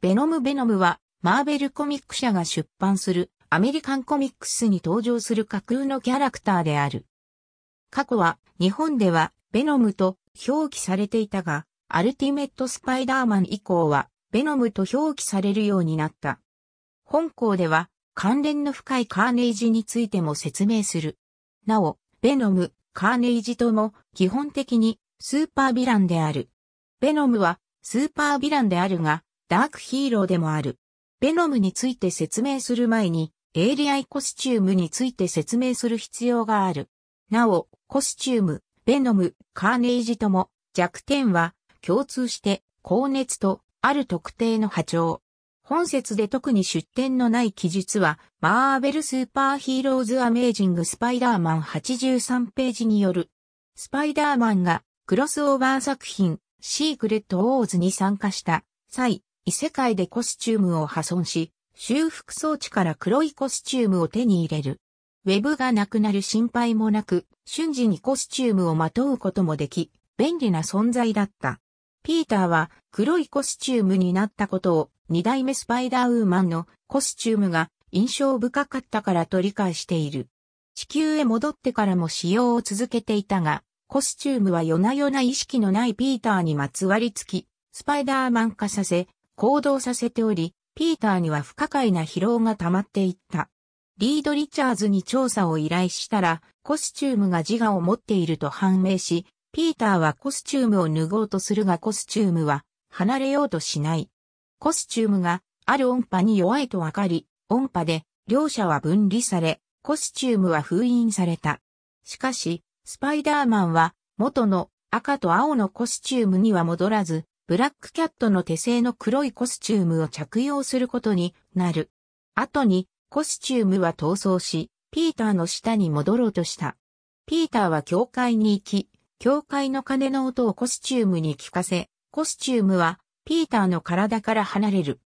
ベノム・ベノムは、マーベルコミック社が出版するアメリカンコミックスに登場する架空のキャラクターである。過去は、日本では、ベノムと表記されていたが、アルティメット・スパイダーマン以降は、ベノムと表記されるようになった。本校では、関連の深いカーネイジについても説明する。なお、ベノム、カーネイジとも基本的にスーパーヴィランである。ベノムはスーパーヴィランであるが、ダークヒーローでもある。ベノムについて説明する前に、エイリアンコスチュームについて説明する必要がある。なお、コスチューム、ベノム、カーネイジとも弱点は共通して高熱とある特定の波長。本節で特に出典のない記述は、マーベルスーパーヒーローズアメージングスパイダーマン83ページによる。スパイダーマンがクロスオーバー作品シークレットオーズに参加した際、異世界でコスチュームを破損し、修復装置から黒いコスチュームを手に入れる。ウェブがなくなる心配もなく、瞬時にコスチュームをまとうこともでき、便利な存在だった。ピーターは黒いコスチュームになったことを二代目スパイダーウーマンのコスチュームが印象深かったからと理解している。地球へ戻ってからも使用を続けていたが、コスチュームは夜な夜な意識のないピーターにまつわりつき、スパイダーマン化させ、行動させており、ピーターには不可解な疲労が溜まっていった。リード・リチャーズに調査を依頼したら、コスチュームが自我を持っていると判明し、ピーターはコスチュームを脱ごうとするがコスチュームは離れようとしない。コスチュームがある音波に弱いとわかり、音波で両者は分離され、コスチュームは封印された。しかし、スパイダーマンは元の赤と青のコスチュームには戻らず、ブラックキャットの手製の黒いコスチュームを着用することになる。後にコスチュームは逃走し、ピーターの下に戻ろうとした。ピーターは教会に行き、教会の鐘の音をコスチュームに聞かせ、コスチュームはピーターの体から離れる。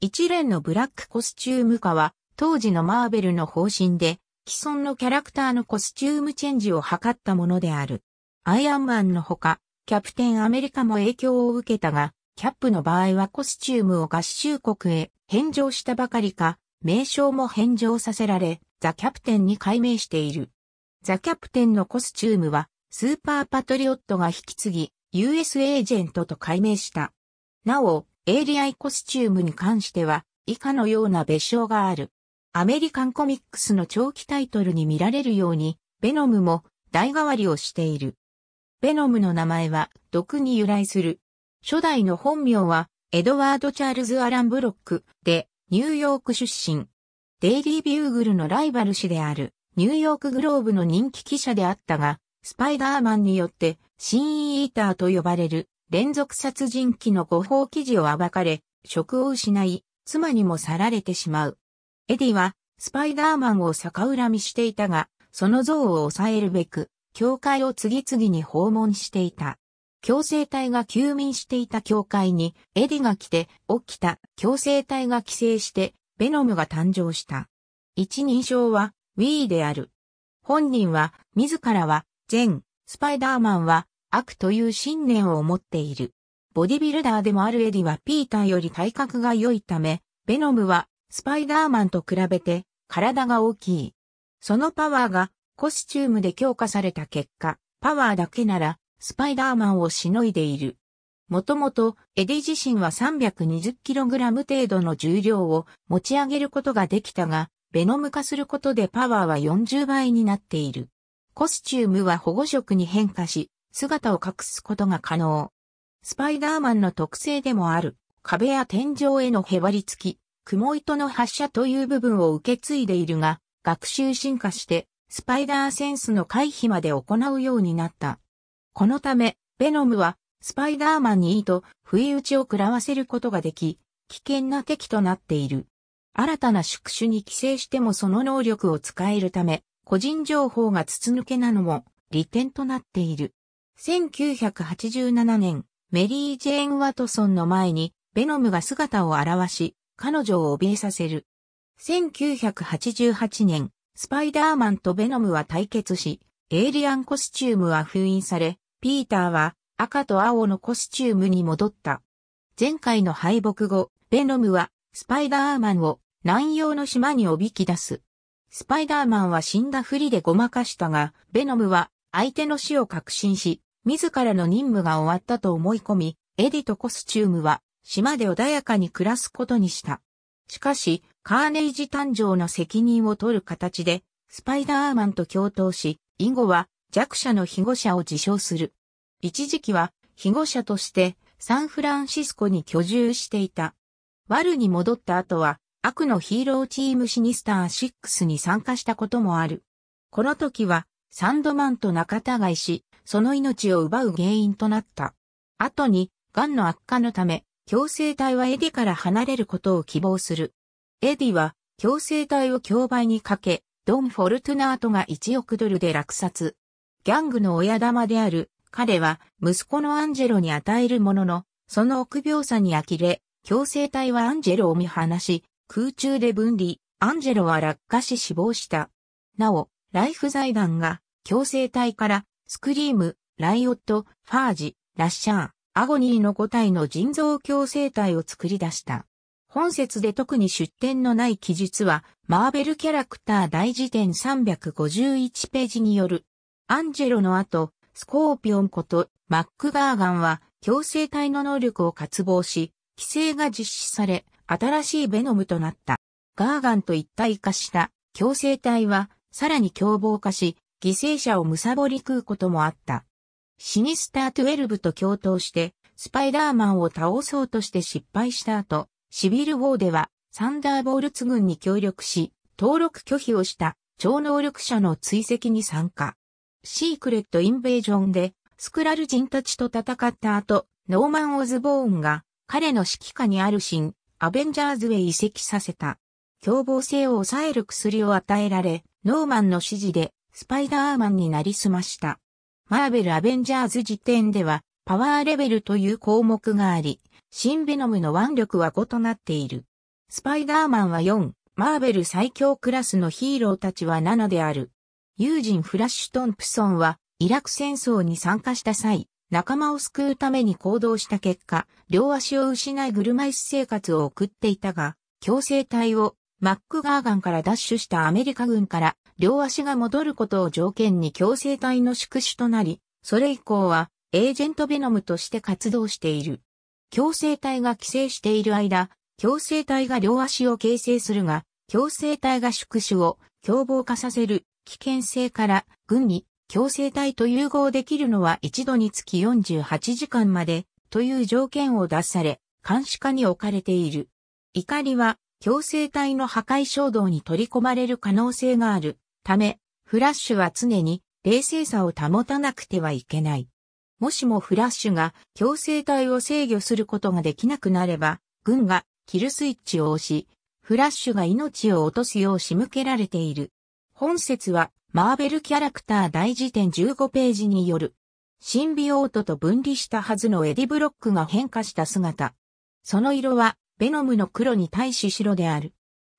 一連のブラックコスチューム化は当時のマーベルの方針で既存のキャラクターのコスチュームチェンジを図ったものである。アイアンマンのほか、キャプテンアメリカも影響を受けたが、キャップの場合はコスチュームを合衆国へ返上したばかりか、名称も返上させられ、ザ・キャプテンに改名している。ザ・キャプテンのコスチュームは、スーパーパトリオットが引き継ぎ、US エージェントと改名した。なお、エイリアンコスチュームに関しては、以下のような別称がある。アメリカンコミックスの長期タイトルに見られるように、ベノムも代替わりをしている。ベノムの名前は毒に由来する。初代の本名はエドワード・チャールズ・アラン・ブロックでニューヨーク出身。デイリー・ビューグルのライバル誌であるニューヨークグローブの人気記者であったが、スパイダーマンによってシーンイーターと呼ばれる連続殺人鬼の誤報記事を暴かれ、職を失い、妻にも去られてしまう。エディはスパイダーマンを逆恨みしていたが、その憎悪を抑えるべく、教会を次々に訪問していた。共生体が休眠していた教会にエディが来て起きた共生体が寄生してベノムが誕生した。一人称は We である。本人は自らは善、スパイダーマンは悪という信念を持っている。ボディビルダーでもあるエディはピーターより体格が良いため、ベノムはスパイダーマンと比べて体が大きい。そのパワーがコスチュームで強化された結果、パワーだけならスパイダーマンをしのいでいる。もともとエディ自身は 320kg 程度の重量を持ち上げることができたが、ベノム化することでパワーは40倍になっている。コスチュームは保護色に変化し、姿を隠すことが可能。スパイダーマンの特性でもある、壁や天井へのへばりつき、雲糸の発射という部分を受け継いでいるが、学習進化して、スパイダーセンスの回避まで行うようになった。このため、ベノムは、スパイダーマンにいいと、不意打ちを食らわせることができ、危険な敵となっている。新たな宿主に寄生してもその能力を使えるため、個人情報が筒抜けなのも利点となっている。1987年、メリー・ジェーン・ワトソンの前に、ベノムが姿を現し、彼女を怯えさせる。1988年、スパイダーマンとベノムは対決し、エイリアンコスチュームは封印され、ピーターは赤と青のコスチュームに戻った。前回の敗北後、ベノムはスパイダーマンを南洋の島におびき出す。スパイダーマンは死んだふりでごまかしたが、ベノムは相手の死を確信し、自らの任務が終わったと思い込み、エディとコスチュームは島で穏やかに暮らすことにした。しかし、カーネイジ誕生の責任を取る形で、スパイダーマンと共闘し、以後は弱者の庇護者を自称する。一時期は庇護者としてサンフランシスコに居住していた。ワルに戻った後は悪のヒーローチームシニスター6に参加したこともある。この時はサンドマンと仲違いし、その命を奪う原因となった。後に、癌の悪化のため、共生体はエディから離れることを希望する。エディは、共生体を競売にかけ、ドン・フォルトゥナートが1億ドルで落札。ギャングの親玉である彼は息子のアンジェロに与えるものの、その臆病さに呆れ、共生体はアンジェロを見放し、空中で分離、アンジェロは落下し死亡した。なお、ライフ財団が共生体からスクリーム、ライオット、ファージ、ラッシャー、アゴニーの5体の人造共生体を作り出した。本節で特に出典のない記述は、マーベルキャラクター大辞典351ページによる。アンジェロの後、スコーピオンことマックガーガンは強制体の能力を渇望し、規制が実施され、新しいベノムとなった。ガーガンと一体化した強制体はさらに凶暴化し、犠牲者を貪り食うこともあった。シニスター12と共闘してスパイダーマンを倒そうとして失敗した後、シビル・ウォーではサンダーボールツ軍に協力し、登録拒否をした超能力者の追跡に参加。シークレット・インベージョンでスクラル人たちと戦った後、ノーマン・オズボーンが彼の指揮下にある新アベンジャーズへ移籍させた。凶暴性を抑える薬を与えられ、ノーマンの指示でスパイダーマンになりすました。マーベル・アベンジャーズ時点ではパワーレベルという項目があり、新ベノムの腕力は5となっている。スパイダーマンは4、マーベル最強クラスのヒーローたちは7である。友人フラッシュ・トンプソンは、イラク戦争に参加した際、仲間を救うために行動した結果、両足を失い車椅子生活を送っていたが、強制隊をマックガーガンから奪取したアメリカ軍から両足が戻ることを条件に強制隊の宿主となり、それ以降はエージェントベノムとして活動している。強制隊が寄生している間、強制隊が両足を形成するが、強制隊が宿主を凶暴化させる危険性から軍に強制隊と融合できるのは一度につき48時間までという条件を出され、監視下に置かれている。怒りは強制隊の破壊衝動に取り込まれる可能性があるため、フラッシュは常に冷静さを保たなくてはいけない。もしもフラッシュが共生体を制御することができなくなれば、軍がキルスイッチを押し、フラッシュが命を落とすよう仕向けられている。本節はマーベルキャラクター大辞典15ページによる。シンビオートと分離したはずのエディブロックが変化した姿。その色はベノムの黒に対し白である。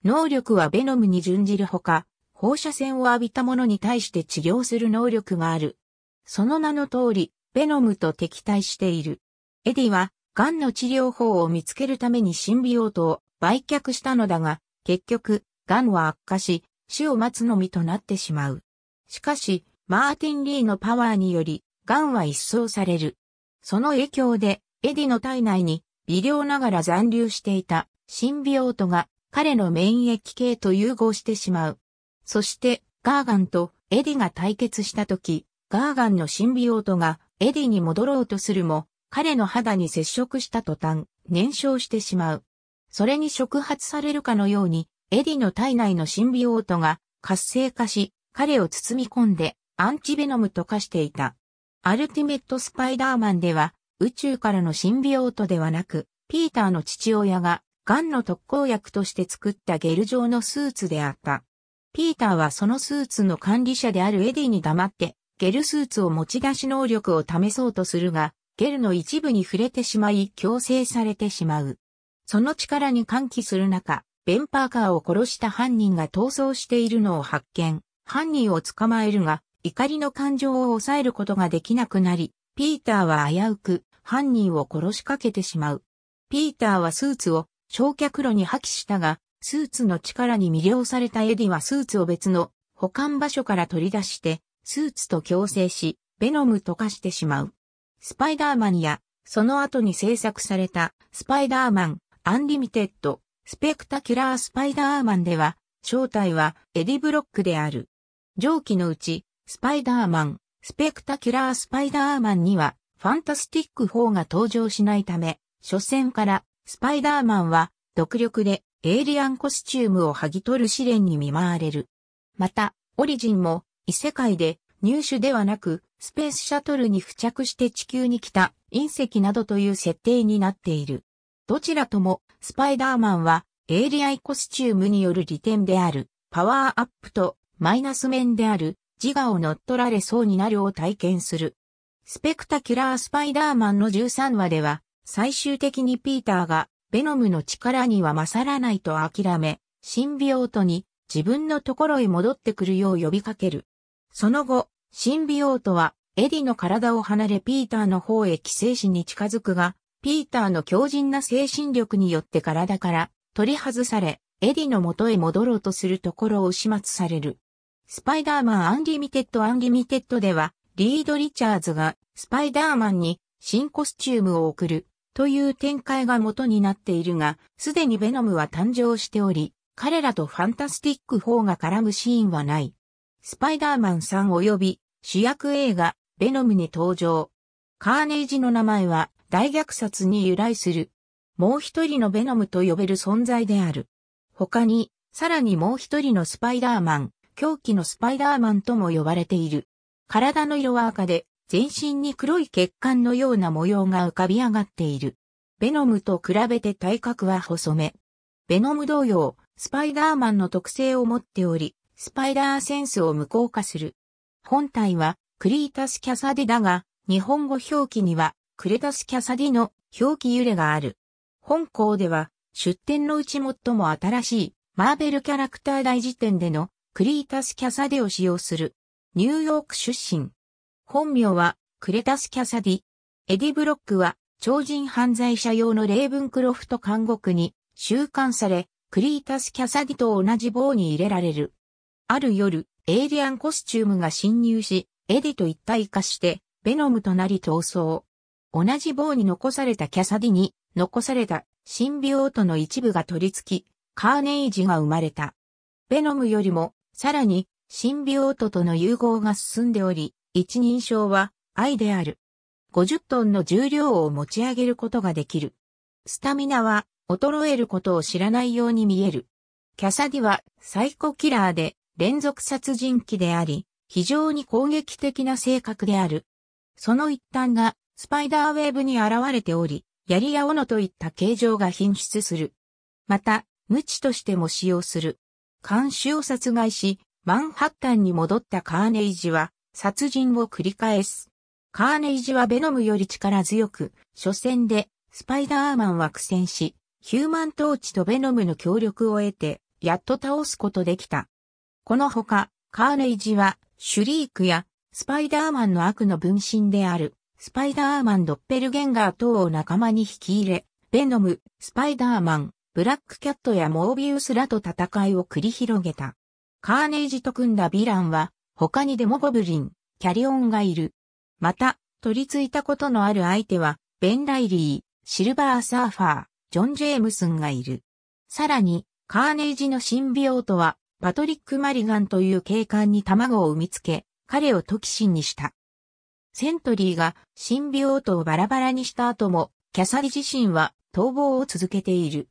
能力はベノムに準じるほか、放射線を浴びた者に対して治療する能力がある。その名の通り、ベノムと敵対している。エディは、癌の治療法を見つけるためにシンビオートを売却したのだが、結局、癌は悪化し、死を待つのみとなってしまう。しかし、マーティン・リーのパワーにより、癌は一掃される。その影響で、エディの体内に微量ながら残留していたシンビオートが彼の免疫系と融合してしまう。そして、ガーガンとエディが対決した時、ガーガンのシンビオートがエディに戻ろうとするも、彼の肌に接触した途端、燃焼してしまう。それに触発されるかのように、エディの体内のシンビオートが活性化し、彼を包み込んでアンチベノムと化していた。アルティメットスパイダーマンでは宇宙からのシンビオートではなく、ピーターの父親がガンの特効薬として作ったゲル状のスーツであった。ピーターはそのスーツの管理者であるエディに黙ってゲルスーツを持ち出し能力を試そうとするが、ゲルの一部に触れてしまい共生されてしまう。その力に歓喜する中、ベン・パーカーを殺した犯人が逃走しているのを発見。犯人を捕まえるが、怒りの感情を抑えることができなくなり、ピーターは危うく犯人を殺しかけてしまう。ピーターはスーツを焼却炉に破棄したが、スーツの力に魅了されたエディはスーツを別の保管場所から取り出して、スーツと共生し、ベノムと化してしまう。スパイダーマンや、その後に制作された、スパイダーマン、アンリミテッド、スペクタキュラースパイダーマンでは、正体はエディ・ブロックである。上記のうち、スパイダーマン、スペクタキュラースパイダーマンには、ファンタスティック4が登場しないため、初戦からスパイダーマンは独力でエイリアンコスチュームを剥ぎ取る試練に見舞われる。また、オリジンも異世界で入手ではなくスペースシャトルに付着して地球に来た隕石などという設定になっている。どちらともスパイダーマンはエイリアンコスチュームによる利点であるパワーアップとマイナス面である自我を乗っ取られそうになるを体験する。スペクタキュラースパイダーマンの13話では最終的にピーターがベノムの力には勝らないと諦め、シンビオートに自分のところへ戻ってくるよう呼びかける。その後、シンビオートはエディの体を離れピーターの方へ寄生しに近づくが、ピーターの強靭な精神力によって体から取り外され、エディの元へ戻ろうとするところを始末される。スパイダーマンアンリミテッドアンリミテッドでは、リード・リチャーズがスパイダーマンに新コスチュームを送る。という展開が元になっているが、すでにベノムは誕生しており、彼らとファンタスティック4が絡むシーンはない。スパイダーマン3及び主役映画ベノムに登場。カーネージの名前は大虐殺に由来する。もう一人のベノムと呼べる存在である。他に、さらにもう一人のスパイダーマン、狂気のスパイダーマンとも呼ばれている。体の色は赤で、全身に黒い血管のような模様が浮かび上がっている。ベノムと比べて体格は細め。ベノム同様、スパイダーマンの特性を持っており、スパイダーセンスを無効化する。本体はクリータス・キャサディだが、日本語表記にはクレタス・キャサディの表記揺れがある。本項では出典のうち最も新しいマーベルキャラクター大辞典でのクリータス・キャサディを使用する。ニューヨーク出身。本名は、クレタス・キャサディ。エディ・ブロックは、超人犯罪者用のレーブンクロフト監獄に収監され、クリータス・キャサディと同じ房に入れられる。ある夜、エイリアンコスチュームが侵入し、エディと一体化して、ベノムとなり逃走。同じ房に残されたキャサディに、残されたシンビオートの一部が取り付き、カーネイジが生まれた。ベノムよりも、さらに、シンビオートとの融合が進んでおり、一人称は I である。50トンの重量を持ち上げることができる。スタミナは衰えることを知らないように見える。キャサディはサイコキラーで連続殺人鬼であり、非常に攻撃的な性格である。その一端がスパイダーウェーブに現れており、槍や斧といった形状が品質する。また、無知としても使用する。監視を殺害し、マンハッタンに戻ったカーネイジは、殺人を繰り返す。カーネイジはベノムより力強く、初戦でスパイダーマンは苦戦し、ヒューマントーチとベノムの協力を得て、やっと倒すことできた。このほか、カーネイジは、シュリークや、スパイダーマンの悪の分身である、スパイダーマンドッペルゲンガー等を仲間に引き入れ、ベノム、スパイダーマン、ブラックキャットやモービウスらと戦いを繰り広げた。カーネイジと組んだヴィランは、他にデモゴブリン、キャリオンがいる。また、取り付いたことのある相手は、ベン・ライリー、シルバーサーファー、ジョン・ジェームスンがいる。さらに、カーネージのシンビオートは、パトリック・マリガンという警官に卵を産みつけ、彼をトキシンにした。セントリーがシンビオートをバラバラにした後も、キャサディ自身は逃亡を続けている。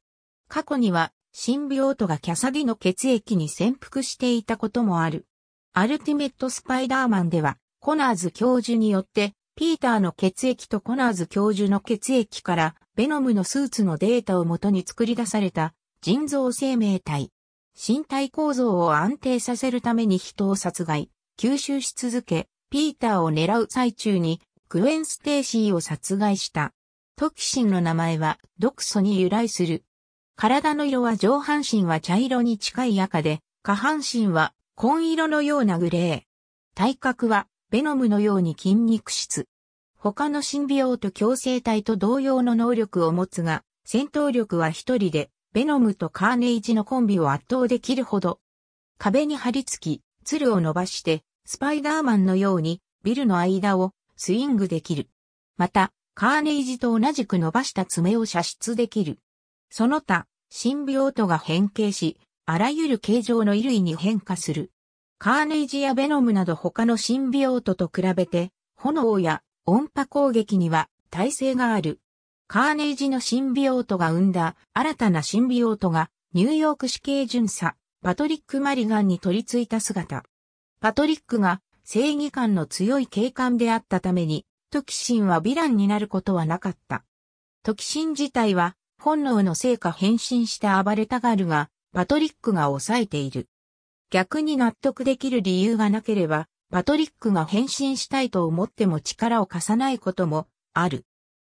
過去には、シンビオートがキャサディの血液に潜伏していたこともある。アルティメットスパイダーマンでは、コナーズ教授によって、ピーターの血液とコナーズ教授の血液から、ベノムのスーツのデータをもとに作り出された、人造生命体。身体構造を安定させるために人を殺害、吸収し続け、ピーターを狙う最中に、グウェン・ステーシーを殺害した。トキシンの名前は、毒素に由来する。体の色は上半身は茶色に近い赤で、下半身は紺色のようなグレー。体格はベノムのように筋肉質。他のシンビオート共生体と同様の能力を持つが、戦闘力は一人で、ベノムとカーネイジのコンビを圧倒できるほど。壁に張り付き、鶴を伸ばして、スパイダーマンのように、ビルの間をスイングできる。また、カーネイジと同じく伸ばした爪を射出できる。その他、シンビオートが変形し、あらゆる形状の衣類に変化する。カーネイジやベノムなど他のシンビオートと比べて、炎や音波攻撃には耐性がある。カーネイジのシンビオートが生んだ新たなシンビオートがニューヨーク市警巡査パトリック・マリガンに取り付いた姿。パトリックが正義感の強い警官であったために、トキシンはヴィランになることはなかった。トキシン自体は本能のせいか変身して暴れたがるが、パトリックが抑えている。逆に納得できる理由がなければ、パトリックが変身したいと思っても力を貸さないこともある。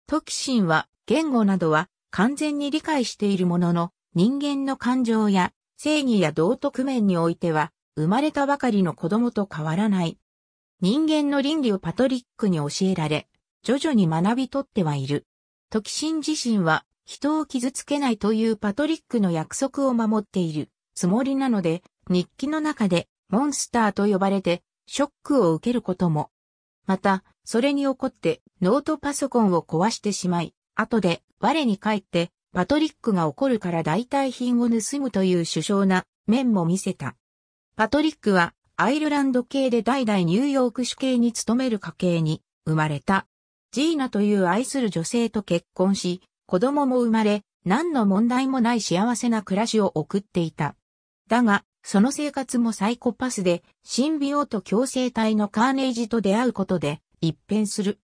トキシンは言語などは完全に理解しているものの人間の感情や正義や道徳面においては生まれたばかりの子供と変わらない。人間の倫理をパトリックに教えられ、徐々に学び取ってはいる。トキシン自身は人を傷つけないというパトリックの約束を守っているつもりなので、日記の中でモンスターと呼ばれてショックを受けることも。また、それに怒ってノートパソコンを壊してしまい、後で我に帰ってパトリックが怒るから代替品を盗むという首相な面も見せた。パトリックはアイルランド系で代々ニューヨーク市警に勤める家系に生まれた。ジーナという愛する女性と結婚し、子供も生まれ、何の問題もない幸せな暮らしを送っていた。だが、その生活もサイコパスで、シンビオート共生体のカーネージと出会うことで一変する。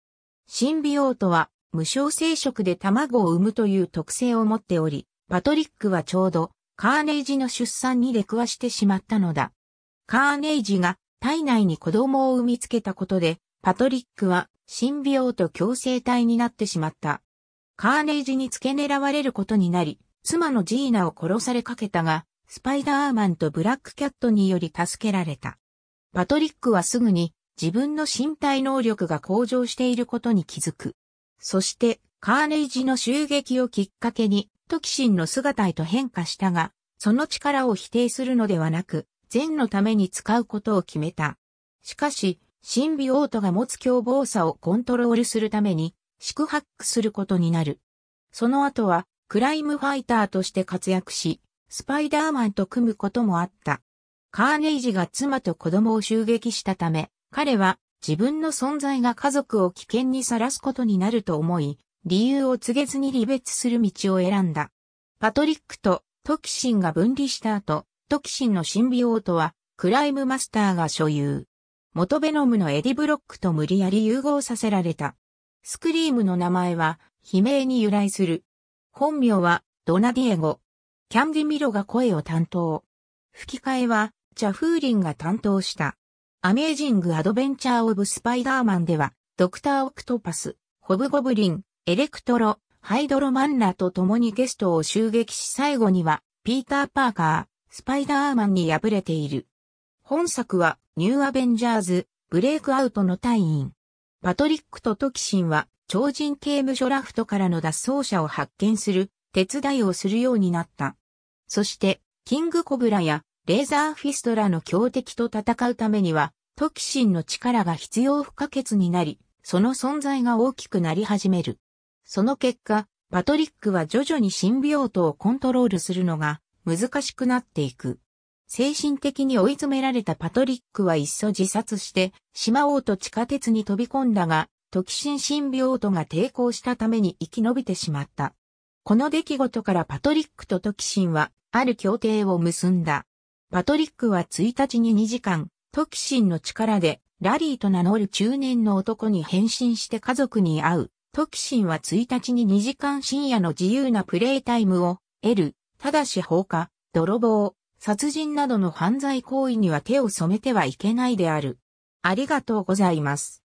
シンビオートは無償生殖で卵を産むという特性を持っており、パトリックはちょうどカーネージの出産に出くわしてしまったのだ。カーネージが体内に子供を産みつけたことで、パトリックはシンビオート共生体になってしまった。カーネージに付け狙われることになり、妻のジーナを殺されかけたが、スパイダーマンとブラックキャットにより助けられた。パトリックはすぐに自分の身体能力が向上していることに気づく。そして、カーネージの襲撃をきっかけに、トキシンの姿へと変化したが、その力を否定するのではなく、善のために使うことを決めた。しかし、シンビオートが持つ凶暴さをコントロールするために、宿泊することになる。その後は、クライムファイターとして活躍し、スパイダーマンと組むこともあった。カーネイジが妻と子供を襲撃したため、彼は自分の存在が家族を危険にさらすことになると思い、理由を告げずに離別する道を選んだ。パトリックとトキシンが分離した後、トキシンのシンビオートはクライムマスターが所有。元ベノムのエディブロックと無理やり融合させられた。スクリームの名前は悲鳴に由来する。本名はドナディエゴ。キャンディミロが声を担当。吹き替えはジャフーリンが担当した。アメージング・アドベンチャー・オブ・スパイダーマンでは、ドクター・オクトパス、ホブ・ゴブリン、エレクトロ、ハイドロマンらと共にゲストを襲撃し最後には、ピーター・パーカー、スパイダーマンに敗れている。本作は、ニューアベンジャーズ、ブレイクアウトの tie-in。パトリックとトキシンは、超人刑務所ラフトからの脱走者を発見する、手伝いをするようになった。そして、キングコブラや、レーザーフィストらの強敵と戦うためには、トキシンの力が必要不可欠になり、その存在が大きくなり始める。その結果、パトリックは徐々にシンビオートをコントロールするのが難しくなっていく。精神的に追い詰められたパトリックはいっそ自殺してしまおうと地下鉄に飛び込んだが、トキシンシンビオートが抵抗したために生き延びてしまった。この出来事からパトリックとトキシンはある協定を結んだ。パトリックは1日に2時間、トキシンの力でラリーと名乗る中年の男に変身して家族に会う。トキシンは1日に2時間深夜の自由なプレイタイムを得る。ただし放火、泥棒、殺人などの犯罪行為には手を染めてはいけないである。ありがとうございます。